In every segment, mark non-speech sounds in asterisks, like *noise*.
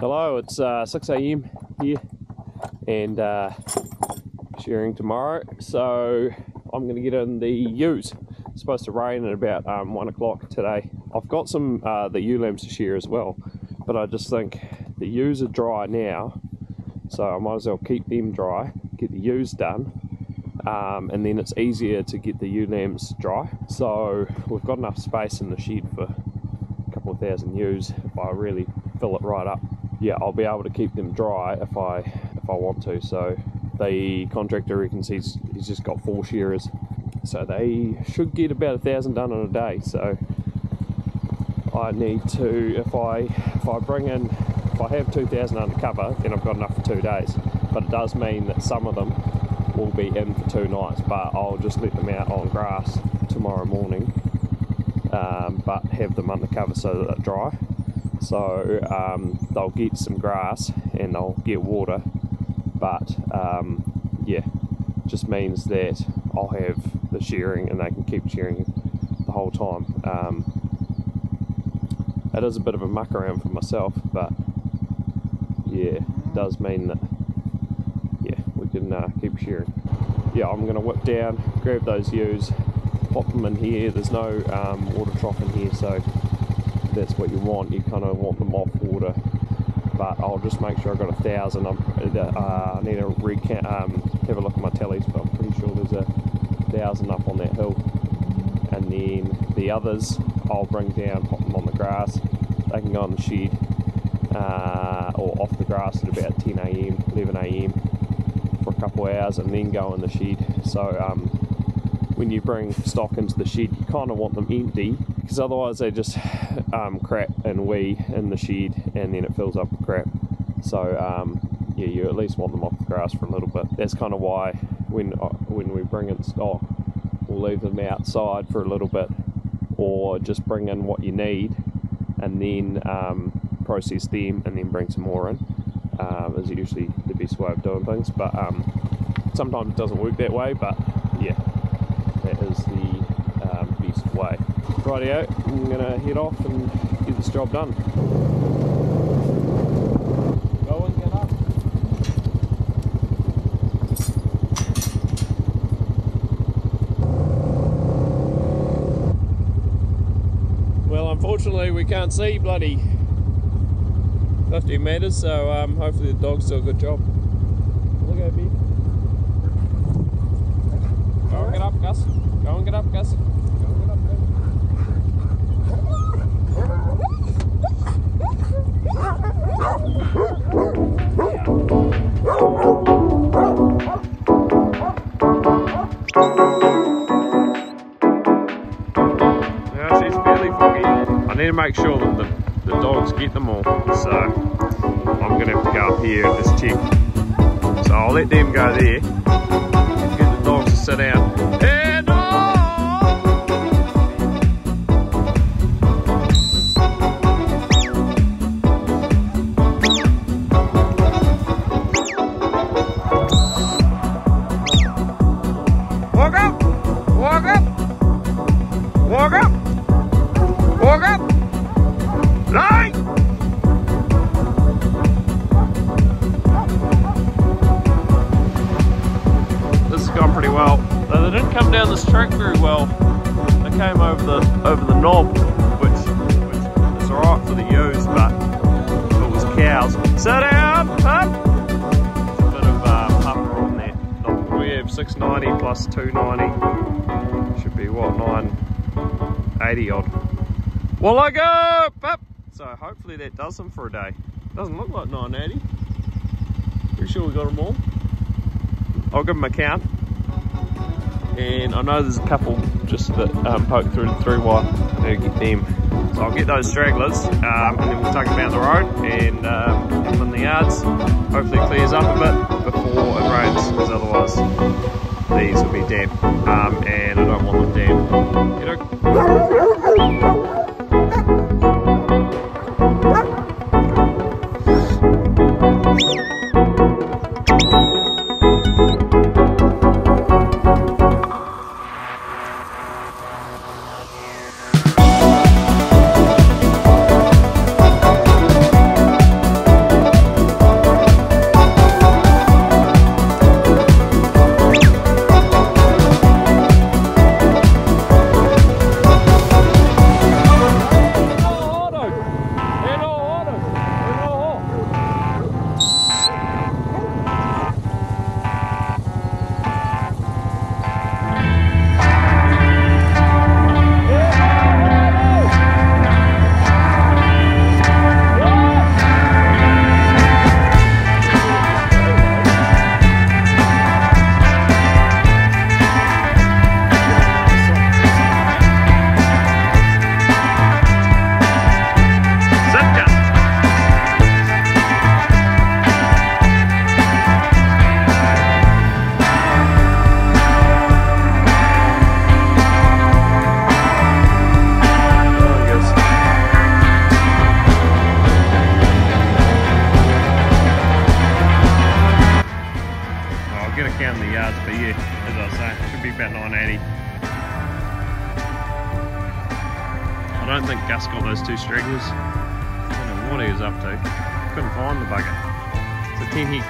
Hello, it's uh, 6 a.m. here and uh, shearing tomorrow. So I'm going to get in the ewes. It's supposed to rain at about um, 1 o'clock today. I've got some uh, the ewe lambs to shear as well, but I just think the ewes are dry now, so I might as well keep them dry, get the ewes done, um, and then it's easier to get the ewe lambs dry. So we've got enough space in the shed for a couple of thousand ewes if I really fill it right up yeah, I'll be able to keep them dry if I if I want to. So the contractor reckons he's he's just got four shearers, so they should get about a thousand done in a day. So I need to if I if I bring in if I have two thousand under cover, then I've got enough for two days. But it does mean that some of them will be in for two nights, but I'll just let them out on grass tomorrow morning, um, but have them under cover so that they're dry so um, they'll get some grass and they'll get water but um, yeah just means that I'll have the shearing and they can keep shearing the whole time. Um, it is a bit of a muck around for myself but yeah it does mean that yeah we can uh, keep shearing yeah I'm gonna whip down grab those ewes pop them in here. There's no um, water trough in here so that's what you want. You kind of want them off water. But I'll just make sure I've got a thousand. I'm, uh, I need to recount, um, have a look at my tallies, but I'm pretty sure there's a thousand up on that hill. And then the others I'll bring down, pop them on the grass. They can go on the shed uh, or off the grass at about 10 a.m., 11 a.m. for a couple of hours and then go in the shed. So um, when you bring stock into the shed, you kind of want them empty because otherwise they just um, crap and wee in the shed and then it fills up with crap. So um, yeah, you at least want them off the grass for a little bit. That's kind of why when uh, when we bring in stock, we'll leave them outside for a little bit, or just bring in what you need, and then um, process them and then bring some more in. Um, is usually the best way of doing things, but um, sometimes it doesn't work that way. But yeah, that is the um, best way. Rightio, I'm going to head off and get this job done. Go and get up. Well, unfortunately, we can't see bloody 50 metres, so um, hopefully the dog's do a good job. Look at me. Go and get up, Gus. Go and get up, Gus. Make sure that the, the dogs get them all. So I'm gonna have to go up here and just check. So I'll let them go there. Get the dogs to sit down. Plus 290 should be what 980 odd. Well I go up so hopefully that does them for a day. Doesn't look like 980 pretty sure we got them all? I'll give them a count. And I know there's a couple just that um, poke through the through wire I need to get them. So I'll get those stragglers um, and then we'll take them down the road and um, in the yards. Hopefully it clears up a bit because otherwise these will be damp um, and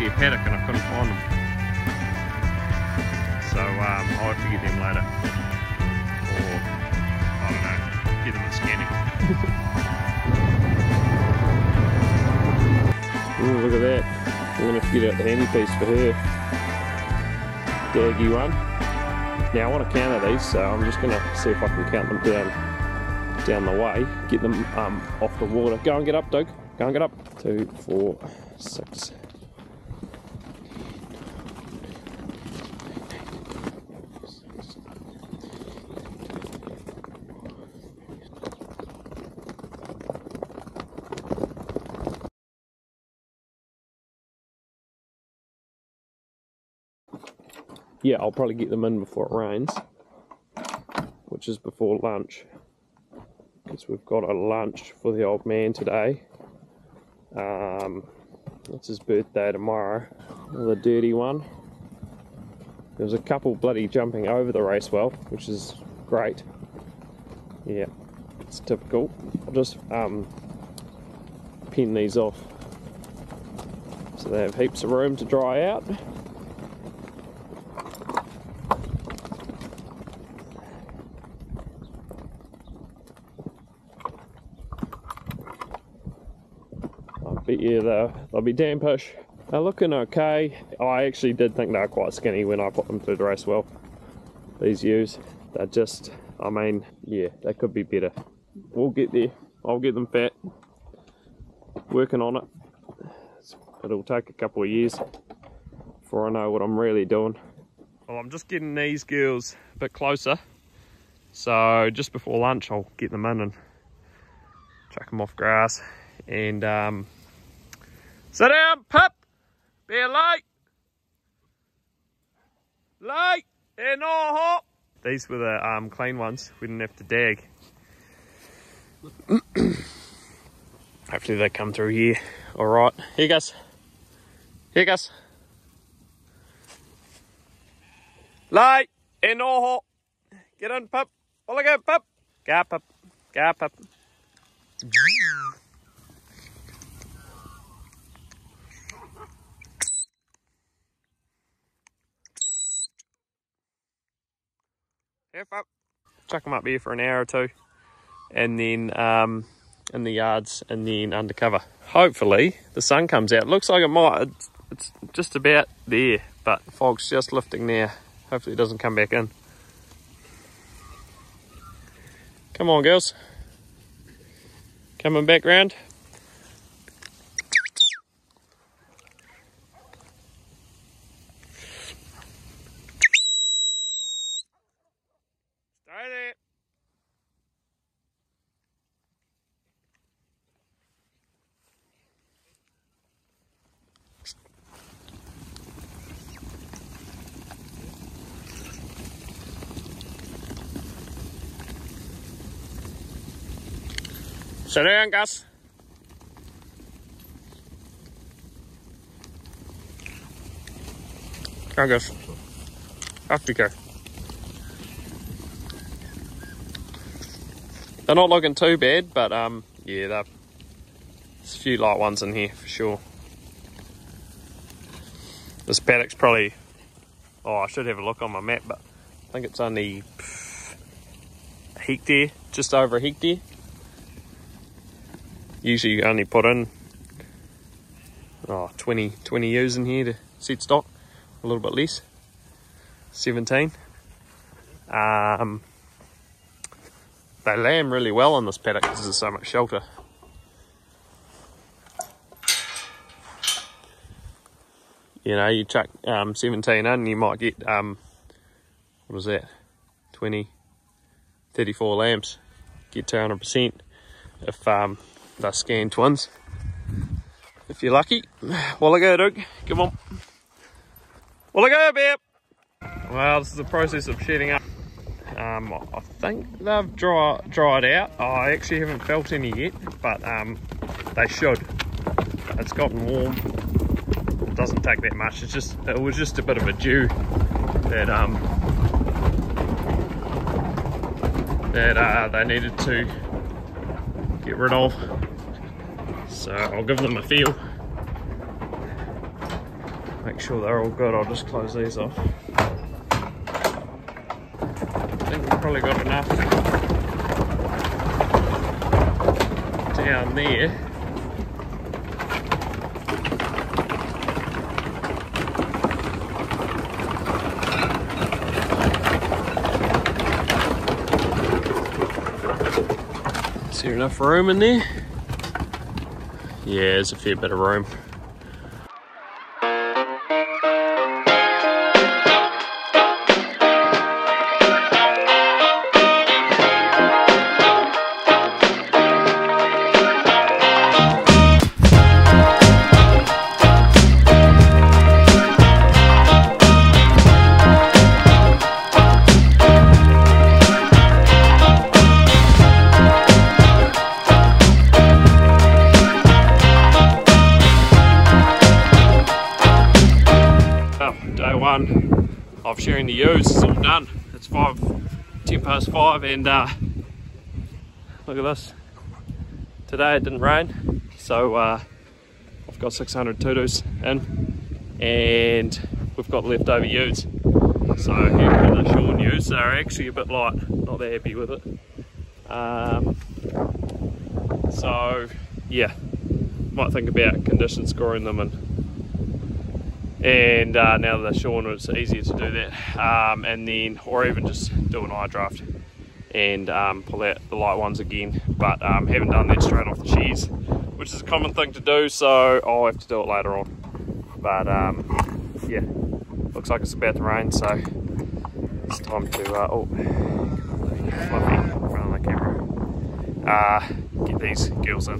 It's a 10 paddock and I couldn't find them. So um, I'll have to get them later. Or, I don't know, get them at scanning. *laughs* Ooh, look at that. I'm have to get out the handy piece for her. Daggy one. Now I want to counter these, so I'm just gonna see if I can count them down down the way, get them um, off the water. Go and get up, Doug. Go and get up. Two, four, six. Yeah, I'll probably get them in before it rains, which is before lunch because we've got a lunch for the old man today. Um, it's his birthday tomorrow. Another dirty one. There was a couple bloody jumping over the race well, which is great. Yeah, it's typical. I'll just um, pin these off so they have heaps of room to dry out. Yeah, they'll, they'll be dampish. They're looking okay. I actually did think they were quite skinny when I put them through the race well. These ewes, they're just, I mean, yeah, they could be better. We'll get there. I'll get them fat. Working on it. It'll take a couple of years before I know what I'm really doing. Well, I'm just getting these girls a bit closer. So just before lunch, I'll get them in and chuck them off grass and um, Sit down, pup. Be a light. Light. And no hop. These were the um, clean ones. We didn't have to dag. *clears throat* Hopefully they come through here. All right. Here goes. Here goes. Light. And no hop. Get on, pup. All I go, pup. Go, pup. Go, pup. Up. Chuck them up here for an hour or two and then um, in the yards and then undercover. Hopefully the sun comes out. Looks like it might. It's, it's just about there, but fog's just lifting now. Hopefully it doesn't come back in. Come on, girls. Coming back round. Sit down, Gus. Come on, Gus. Off you go. They're not looking too bad, but um, yeah, there's a few light ones in here for sure. This paddock's probably, oh, I should have a look on my map, but I think it's only a hectare, just over a hectare usually you only put in oh, 20, 20 ewes in here to set stock, a little bit less, 17. Um, they lamb really well on this paddock because there's so much shelter. You know, you chuck um, 17 in, you might get, um, what was that, 20, 34 lambs, get 200% if um, scanned ones. If you're lucky. Well, I go, Doug. Come on. Well, I go, babe. Well, this is the process of shedding up. Um, I think they've dry, dried out. I actually haven't felt any yet, but um, they should. It's gotten warm. It doesn't take that much. It's just it was just a bit of a dew that um, that uh, they needed to get rid of. So I'll give them a feel. Make sure they're all good. I'll just close these off. I think we've probably got enough down there. Is there enough room in there? Yeah, there's a fair bit of room. Day one of sharing the ewes is all done. It's five, ten past five, and uh, look at this. Today it didn't rain, so uh, I've got 600 two-tooths in, and we've got leftover ewes. So here the shorn ewes. They're actually a bit light. Not that happy with it. Um, so yeah, might think about condition scoring them and and uh, now that they're shorn it's easier to do that um, and then or even just do an eye draft and um, pull out the light ones again. But um, haven't done that straight off the shears which is a common thing to do so I'll have to do it later on. But um, yeah looks like it's about to rain so it's time to uh, oh fluffy the camera. Uh, get these girls in.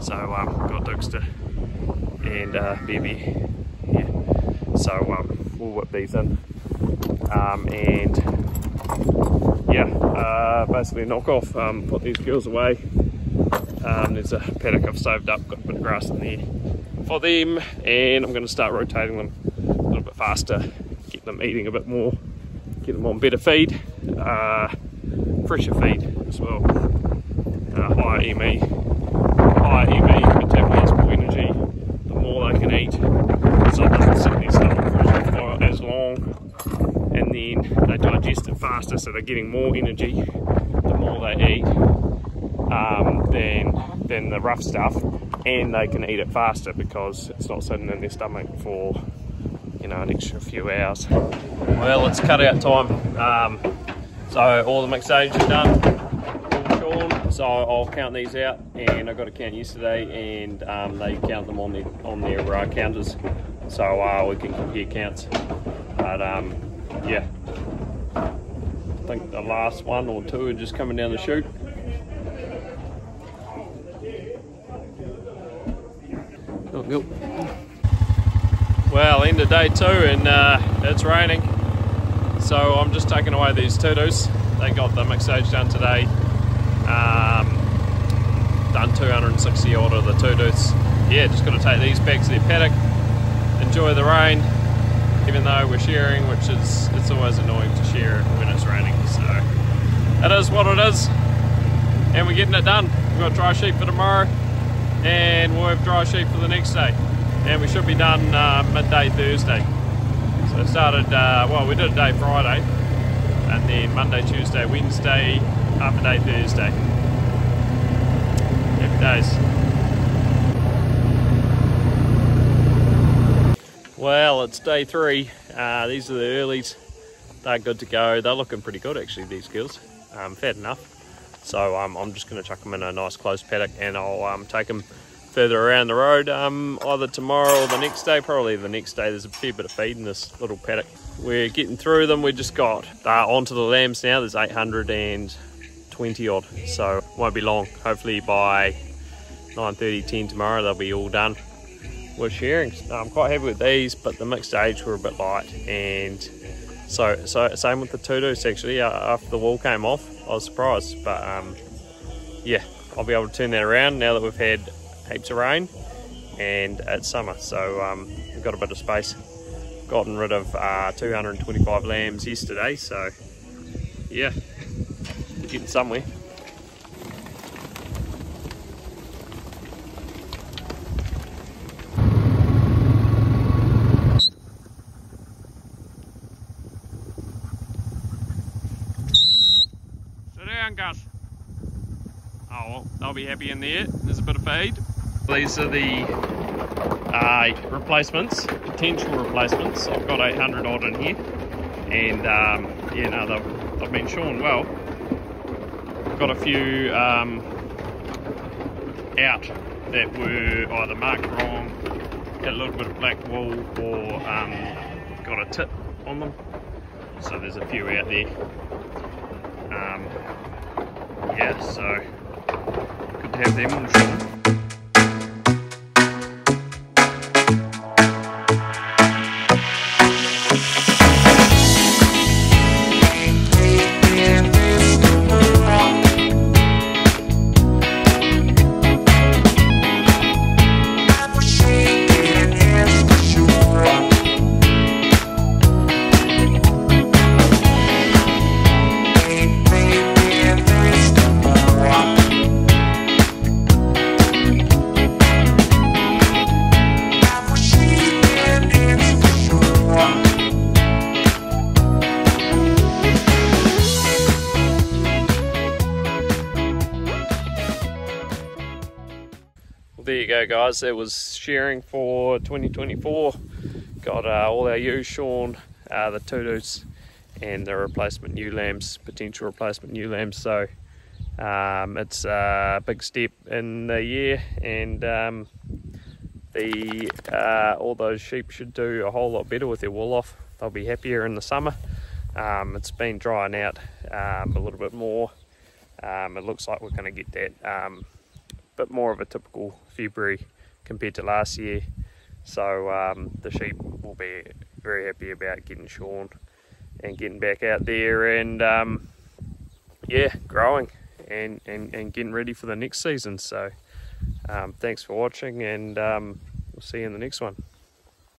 So um, got Dukester and uh, so um, we'll whip these in. Um, and yeah uh, basically knock off um, put these girls away. Um, there's a paddock I've saved up got a bit of grass in there for them and I'm going to start rotating them a little bit faster get them eating a bit more get them on better feed uh, fresher feed as well. Uh, higher EME higher EME metabolism energy the more they can eat. So it doesn't sit in their stomach for as long they digest it faster so they're getting more energy the more they eat um, than, than the rough stuff. And they can eat it faster because it's not sitting in their stomach for you know an extra few hours. Well it's cut out time. Um, so all the mixed age are done. Shorn so I'll count these out. And I got a count yesterday and um, they count them on their on their uh, counters. So uh, we can compare counts. But um, yeah I think the last one or two are just coming down the chute Oh, go. Well, end of day two and uh, it's raining. So I'm just taking away these two-tooths. They got the mixed age done today. Um, done 260 odd of the two-tooths. Yeah, just got to take these back to their paddock. Enjoy the rain, even though we're shearing, which is it's always annoying to shear when it's raining. So it is what it is, and we're getting it done. We've got dry sheep for tomorrow, and we'll have dry sheep for the next day, and we should be done uh, midday Thursday. So it started, uh, well, we did a day Friday, and then Monday, Tuesday, Wednesday, half a day Thursday. Happy days. Well, it's day three. Uh, these are the earlies. They're good to go. They're looking pretty good actually, these girls. Um, fat enough. So um, I'm just going to chuck them in a nice close paddock and I'll um, take them further around the road um, either tomorrow or the next day. Probably the next day. There's a fair bit of feed in this little paddock. We're getting through them. We just got uh, onto the lambs now. There's 820 odd. So won't be long. Hopefully by 9.30, 10 tomorrow they'll be all done with shearing. I'm quite happy with these, but the mixed age were a bit light and so so same with the two-tooths actually. After the wall came off, I was surprised, but um, yeah, I'll be able to turn that around now that we've had heaps of rain and it's summer, so um, we've got a bit of space. gotten rid of uh, 225 lambs yesterday, so yeah, getting somewhere. Sit down, Gus. Oh, well, they'll be happy in there. There's a bit of fade. These are the uh, replacements, potential replacements. I've got 800 odd in here, and um, yeah, no, they've, they've been shorn well. Got a few um, out that were either marked wrong, had a little bit of black wool, or um, got a tip on them. So there's a few out there. Um, yeah, so good to have them all guys. It was sharing for 2024. Got uh, all our ewes shorn, uh, the two-tooths, and the replacement new lambs, potential replacement new lambs. So um, it's a big step in the year, and um, the uh, all those sheep should do a whole lot better with their wool off. They'll be happier in the summer. Um, it's been drying out um, a little bit more. Um, it looks like we're going to get that um, bit more of a typical February compared to last year. So um, the sheep will be very happy about getting shorn and getting back out there and um, yeah, growing and, and, and getting ready for the next season. So um, thanks for watching and um, we'll see you in the next one.